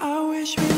I wish we